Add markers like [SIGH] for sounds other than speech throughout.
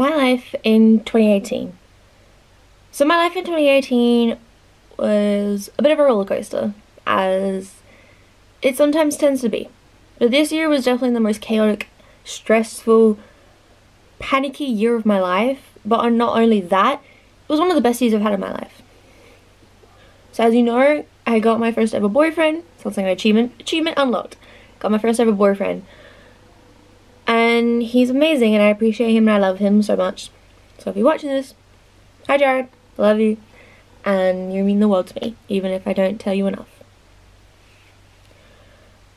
my life in 2018. So my life in 2018 was a bit of a roller coaster, as it sometimes tends to be. But this year was definitely the most chaotic, stressful, panicky year of my life. But not only that, it was one of the best years I've had in my life. So as you know, I got my first ever boyfriend. Sounds like an achievement. Achievement unlocked. Got my first ever boyfriend. And he's amazing and I appreciate him and I love him so much. So if you're watching this, hi Jared, I love you. And you mean the world to me, even if I don't tell you enough.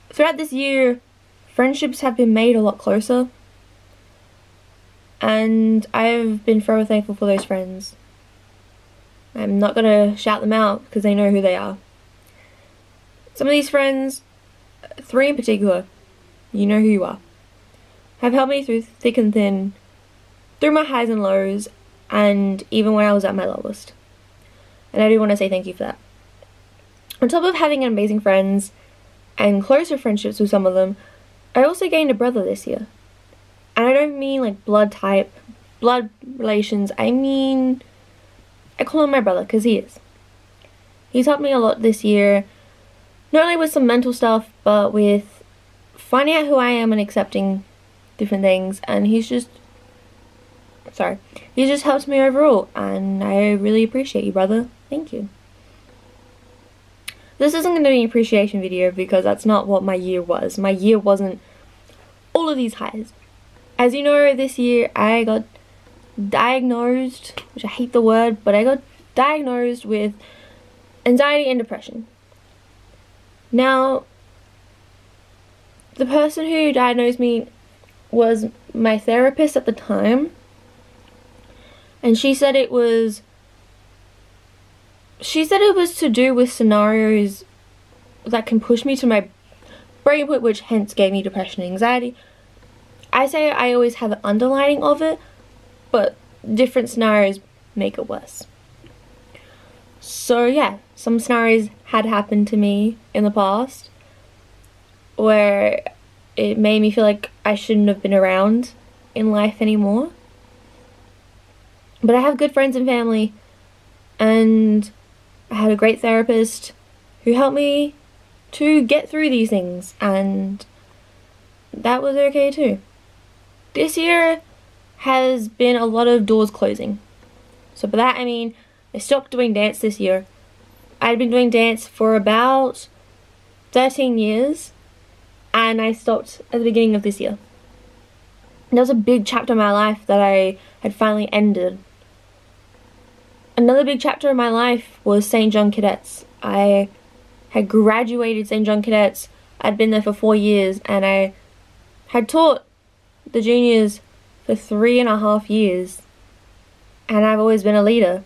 Throughout this year, friendships have been made a lot closer. And I've been forever thankful for those friends. I'm not going to shout them out because they know who they are. Some of these friends, three in particular, you know who you are, have helped me through thick and thin, through my highs and lows, and even when I was at my lowest. And I do want to say thank you for that. On top of having amazing friends and closer friendships with some of them, I also gained a brother this year. And I don't mean like blood type, blood relations, I mean, I call him my brother because he is. He's helped me a lot this year not only with some mental stuff, but with finding out who I am and accepting different things. And he's just, sorry, he just helps me overall. And I really appreciate you, brother. Thank you. This isn't going to be an appreciation video because that's not what my year was. My year wasn't all of these highs. As you know, this year I got diagnosed, which I hate the word, but I got diagnosed with anxiety and depression. Now, the person who diagnosed me was my therapist at the time. And she said it was she said it was to do with scenarios that can push me to my breaking point which hence gave me depression and anxiety. I say I always have an underlining of it, but different scenarios make it worse. So yeah, some scenarios had happened to me in the past where it made me feel like I shouldn't have been around in life anymore. But I have good friends and family and I had a great therapist who helped me to get through these things and that was okay too. This year has been a lot of doors closing. So by that I mean I stopped doing dance this year. I'd been doing dance for about 13 years and I stopped at the beginning of this year. That was a big chapter in my life that I had finally ended. Another big chapter in my life was St. John Cadets. I had graduated St. John Cadets. I'd been there for four years and I had taught the juniors for three and a half years. And I've always been a leader.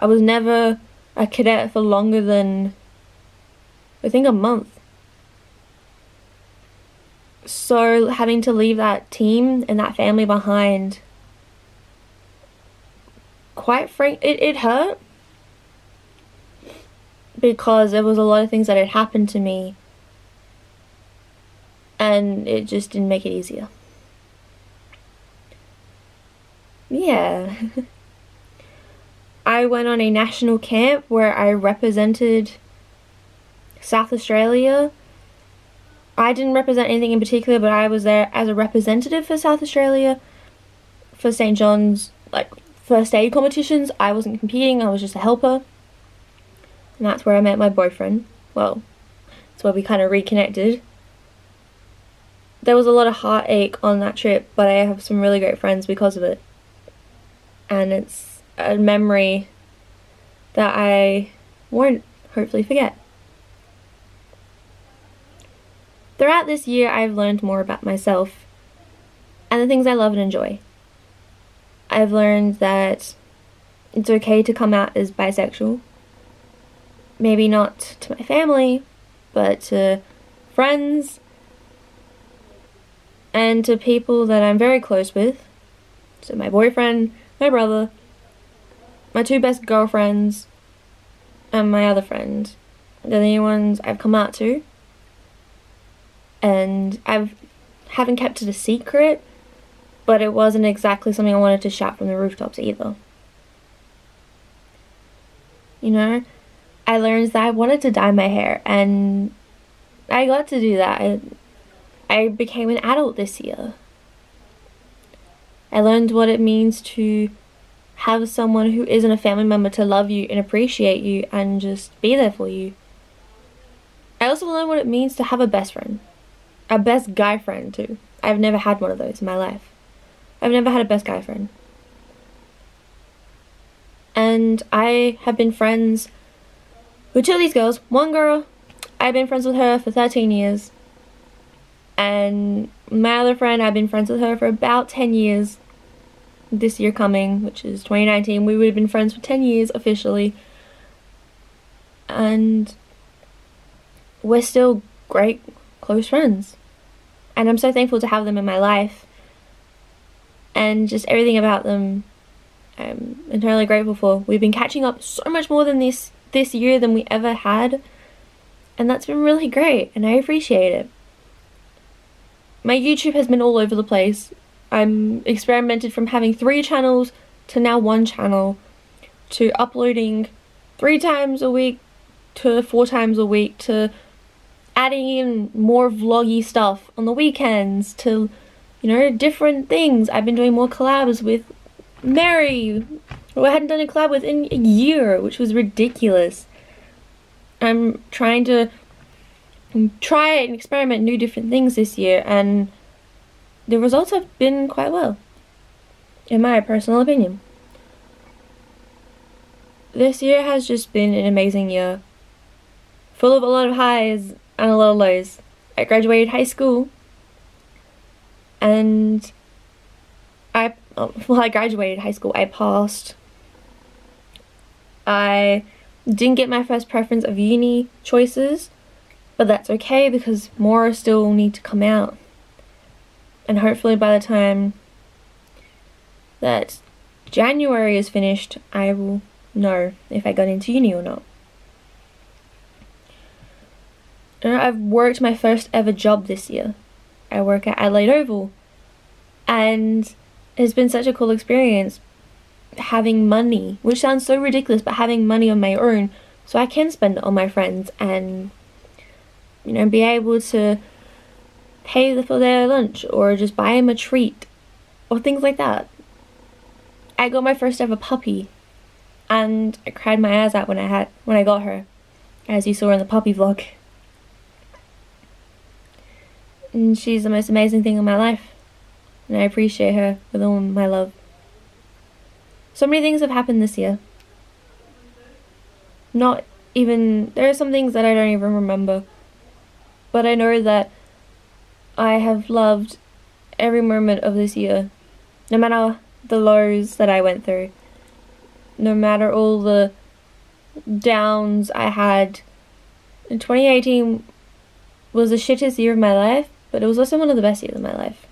I was never a cadet for longer than, I think, a month. So having to leave that team and that family behind, quite frank, it, it hurt. Because there was a lot of things that had happened to me and it just didn't make it easier. Yeah. [LAUGHS] I went on a national camp where I represented South Australia. I didn't represent anything in particular, but I was there as a representative for South Australia for St. John's like first aid competitions. I wasn't competing, I was just a helper. And that's where I met my boyfriend. Well, that's where we kind of reconnected. There was a lot of heartache on that trip, but I have some really great friends because of it. And it's a memory that I won't hopefully forget. Throughout this year, I've learned more about myself and the things I love and enjoy. I've learned that it's okay to come out as bisexual. Maybe not to my family, but to friends and to people that I'm very close with. So my boyfriend, my brother, my two best girlfriends and my other friend. They're the only ones I've come out to. And I've haven't kept it a secret but it wasn't exactly something I wanted to shout from the rooftops either. You know, I learned that I wanted to dye my hair, and I got to do that. I, I became an adult this year. I learned what it means to have someone who isn't a family member to love you and appreciate you and just be there for you. I also learned what it means to have a best friend. A best guy friend, too. I've never had one of those in my life. I've never had a best guy friend. And I have been friends with two of these girls. One girl, I've been friends with her for 13 years. And my other friend, I've been friends with her for about 10 years. This year coming, which is 2019, we would have been friends for 10 years officially. And we're still great, close friends. And I'm so thankful to have them in my life. And just everything about them, I'm entirely grateful for. We've been catching up so much more than this this year than we ever had. And that's been really great, and I appreciate it. My YouTube has been all over the place. I'm experimented from having three channels to now one channel to uploading three times a week to four times a week to adding in more vloggy stuff on the weekends to, you know, different things. I've been doing more collabs with Mary, who I hadn't done a collab with in a year, which was ridiculous. I'm trying to try and experiment new different things this year, and the results have been quite well, in my personal opinion. This year has just been an amazing year, full of a lot of highs and a lot of lows. I graduated high school, and I oh, [LAUGHS] well, I graduated high school. I passed. I didn't get my first preference of uni choices, but that's okay because more still need to come out. And hopefully by the time that January is finished, I will know if I got into uni or not. I've worked my first ever job this year. I work at Adelaide Oval. And it's been such a cool experience having money, which sounds so ridiculous, but having money on my own so I can spend it on my friends and, you know, be able to pay for their lunch or just buy them a treat or things like that. I got my first ever puppy and I cried my eyes out when I had when I got her, as you saw in the puppy vlog. [LAUGHS] And she's the most amazing thing in my life. And I appreciate her with all my love. So many things have happened this year. Not even, there are some things that I don't even remember. But I know that I have loved every moment of this year. No matter the lows that I went through. No matter all the downs I had. In 2018 was the shittest year of my life, but it was also one of the best years of my life.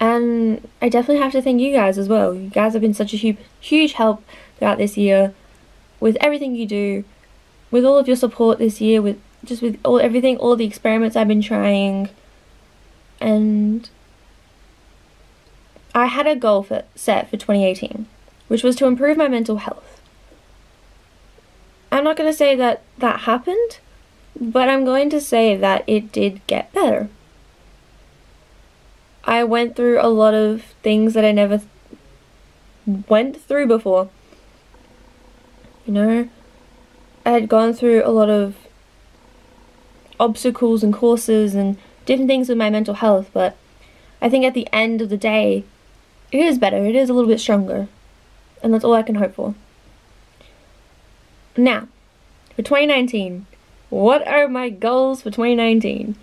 And I definitely have to thank you guys as well. You guys have been such a huge, huge help throughout this year with everything you do, with all of your support this year, with just with all everything, all the experiments I've been trying. And I had a goal for, set for 2018, which was to improve my mental health. I'm not going to say that that happened, but I'm going to say that it did get better. I went through a lot of things that I never went through before. You know, I had gone through a lot of obstacles and courses and different things with my mental health, but I think at the end of the day, it is better. It is a little bit stronger. And that's all I can hope for. Now, for 2019, what are my goals for 2019?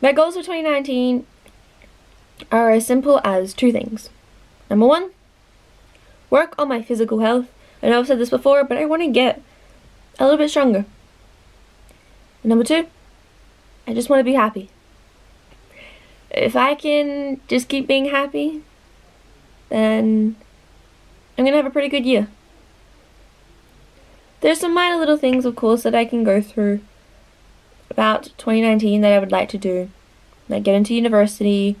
My goals for 2019 are as simple as two things. Number one, work on my physical health. I know I've said this before, but I want to get a little bit stronger. And number two, I just want to be happy. If I can just keep being happy, then I'm going to have a pretty good year. There's some minor little things, of course, that I can go through about 2019 that I would like to do. Like get into university,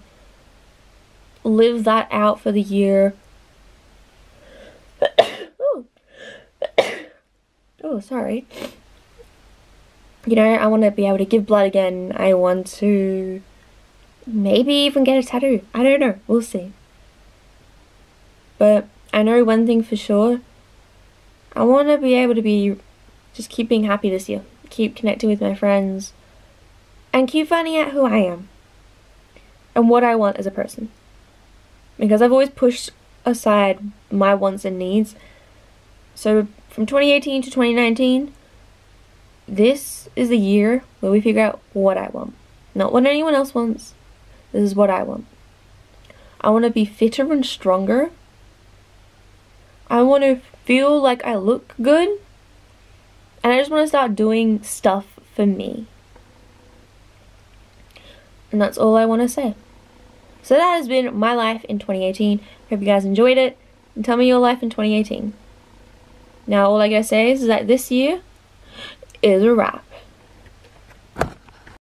live that out for the year. [COUGHS] oh. [COUGHS] sorry. You know, I want to be able to give blood again. I want to maybe even get a tattoo. I don't know. We'll see. But I know one thing for sure. I want to be able to be just keep being happy this year. Keep connecting with my friends. And keep finding out who I am. And what I want as a person. Because I've always pushed aside my wants and needs. So from 2018 to 2019, this is the year where we figure out what I want. Not what anyone else wants. This is what I want. I want to be fitter and stronger. I want to feel like I look good. And I just want to start doing stuff for me. And that's all I want to say. So that has been my life in 2018. Hope you guys enjoyed it. And tell me your life in 2018. Now all I gotta say is that this year is a wrap.